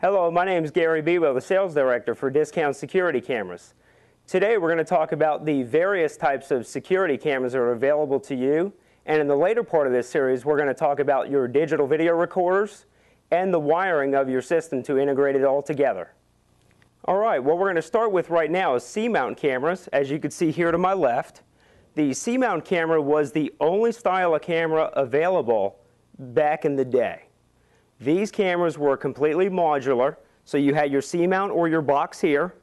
Hello, my name is Gary Bebo, the sales director for Discount Security Cameras. Today we're going to talk about the various types of security cameras that are available to you. And in the later part of this series, we're going to talk about your digital video recorders and the wiring of your system to integrate it all together. All right, what we're going to start with right now is C-mount cameras, as you can see here to my left. The C-mount camera was the only style of camera available back in the day. These cameras were completely modular, so you had your C-mount or your box here.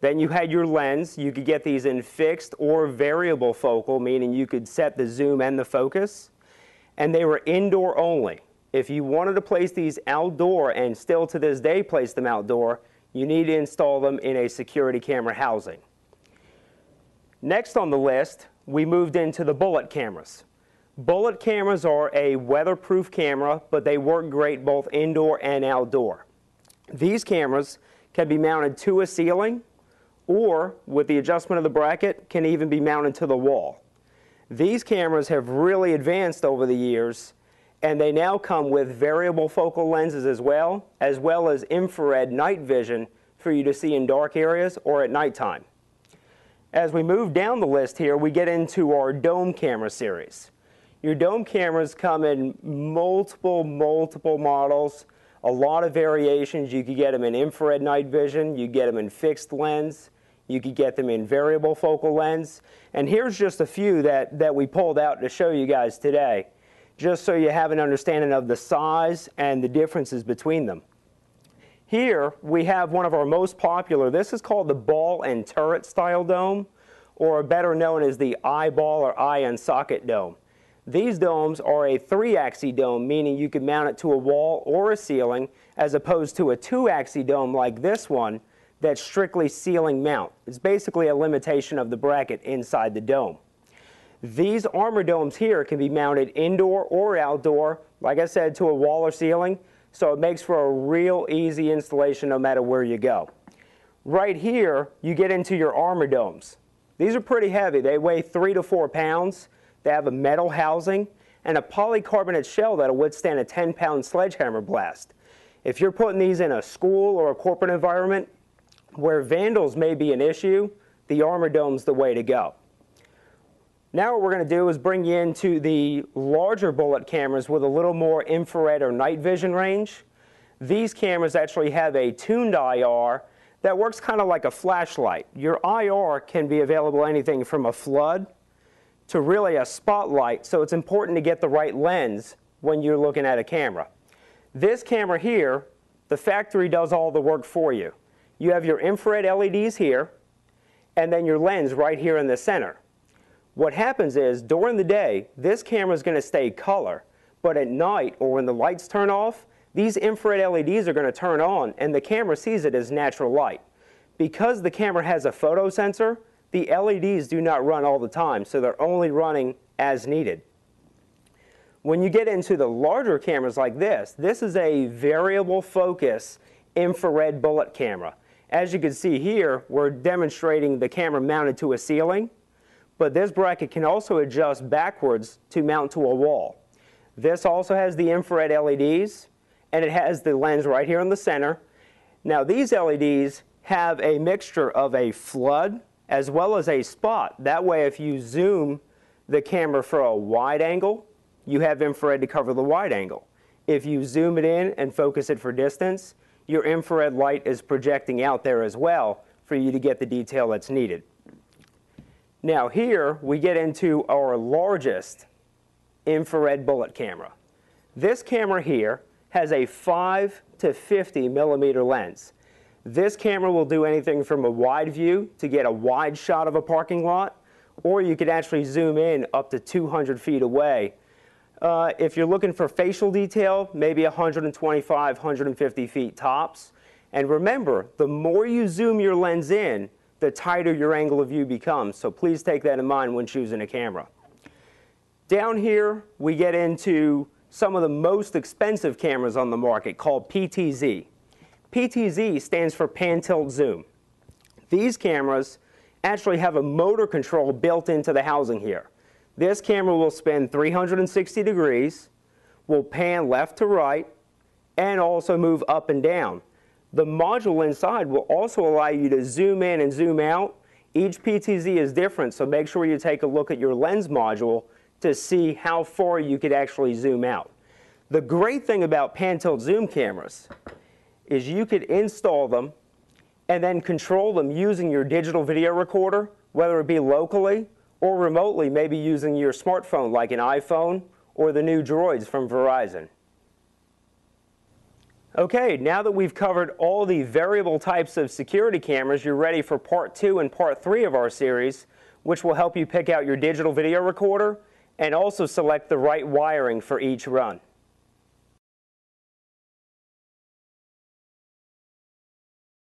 Then you had your lens. You could get these in fixed or variable focal, meaning you could set the zoom and the focus. And they were indoor only. If you wanted to place these outdoor and still to this day place them outdoor, you need to install them in a security camera housing. Next on the list, we moved into the bullet cameras. Bullet cameras are a weatherproof camera, but they work great both indoor and outdoor. These cameras can be mounted to a ceiling or with the adjustment of the bracket can even be mounted to the wall. These cameras have really advanced over the years and they now come with variable focal lenses as well, as well as infrared night vision for you to see in dark areas or at nighttime. As we move down the list here, we get into our dome camera series. Your dome cameras come in multiple, multiple models, a lot of variations. You could get them in infrared night vision, you get them in fixed lens, you could get them in variable focal lens. And here's just a few that, that we pulled out to show you guys today, just so you have an understanding of the size and the differences between them. Here we have one of our most popular, this is called the ball and turret style dome, or better known as the eyeball or eye and socket dome. These domes are a three-axis dome, meaning you can mount it to a wall or a ceiling, as opposed to a two-axis dome like this one that's strictly ceiling mount. It's basically a limitation of the bracket inside the dome. These armor domes here can be mounted indoor or outdoor, like I said, to a wall or ceiling, so it makes for a real easy installation no matter where you go. Right here, you get into your armor domes. These are pretty heavy. They weigh three to four pounds. They have a metal housing and a polycarbonate shell that'll withstand a 10-pound sledgehammer blast. If you're putting these in a school or a corporate environment where vandals may be an issue, the Armor Dome's the way to go. Now what we're going to do is bring you into the larger bullet cameras with a little more infrared or night vision range. These cameras actually have a tuned IR that works kind of like a flashlight. Your IR can be available anything from a flood to really a spotlight, so it's important to get the right lens when you're looking at a camera. This camera here, the factory does all the work for you. You have your infrared LEDs here, and then your lens right here in the center. What happens is, during the day, this camera is going to stay color, but at night, or when the lights turn off, these infrared LEDs are going to turn on, and the camera sees it as natural light. Because the camera has a photo sensor, the LEDs do not run all the time, so they're only running as needed. When you get into the larger cameras like this, this is a variable focus infrared bullet camera. As you can see here, we're demonstrating the camera mounted to a ceiling, but this bracket can also adjust backwards to mount to a wall. This also has the infrared LEDs, and it has the lens right here in the center. Now these LEDs have a mixture of a flood as well as a spot. That way if you zoom the camera for a wide angle, you have infrared to cover the wide angle. If you zoom it in and focus it for distance, your infrared light is projecting out there as well for you to get the detail that's needed. Now here we get into our largest infrared bullet camera. This camera here has a 5 to 50 millimeter lens. This camera will do anything from a wide view to get a wide shot of a parking lot, or you could actually zoom in up to 200 feet away. Uh, if you're looking for facial detail, maybe 125, 150 feet tops. And remember, the more you zoom your lens in, the tighter your angle of view becomes. So please take that in mind when choosing a camera. Down here, we get into some of the most expensive cameras on the market called PTZ. PTZ stands for pan tilt zoom. These cameras actually have a motor control built into the housing here. This camera will spin 360 degrees, will pan left to right, and also move up and down. The module inside will also allow you to zoom in and zoom out. Each PTZ is different, so make sure you take a look at your lens module to see how far you could actually zoom out. The great thing about pan tilt zoom cameras is you could install them and then control them using your digital video recorder, whether it be locally or remotely, maybe using your smartphone like an iPhone or the new Droids from Verizon. Okay, now that we've covered all the variable types of security cameras, you're ready for part two and part three of our series, which will help you pick out your digital video recorder and also select the right wiring for each run.